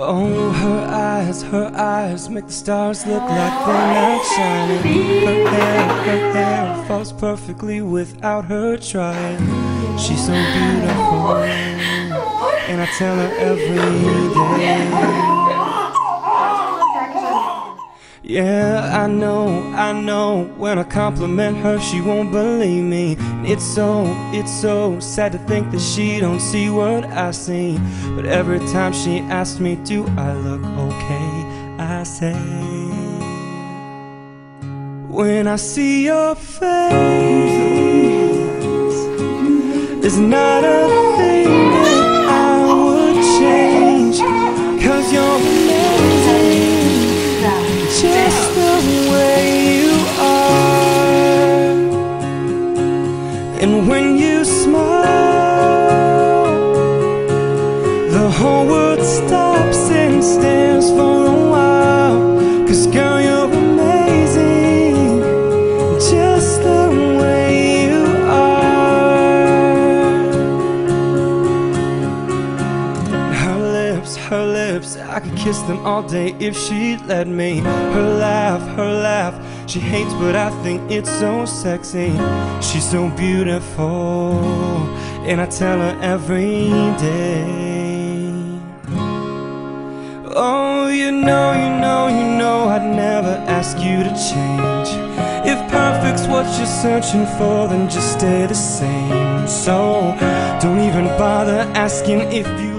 Oh, her eyes, her eyes make the stars look like they're not shining. Her hair, her hair falls perfectly without her trying. She's so beautiful, and I tell her every day. Yeah, I know, I know. When I compliment her, she won't believe me. It's so, it's so sad to think that she don't see what I see. But every time she asks me, do I look okay? I say When I see your face There's not a whole world stops and stares for a while. Cause girl, you're amazing, just the way you are. Her lips, her lips, I could kiss them all day if she'd let me. Her laugh, her laugh, she hates, but I think it's so sexy. She's so beautiful, and I tell her every day. Oh, you know, you know, you know, I'd never ask you to change. If perfect's what you're searching for, then just stay the same. So, don't even bother asking if you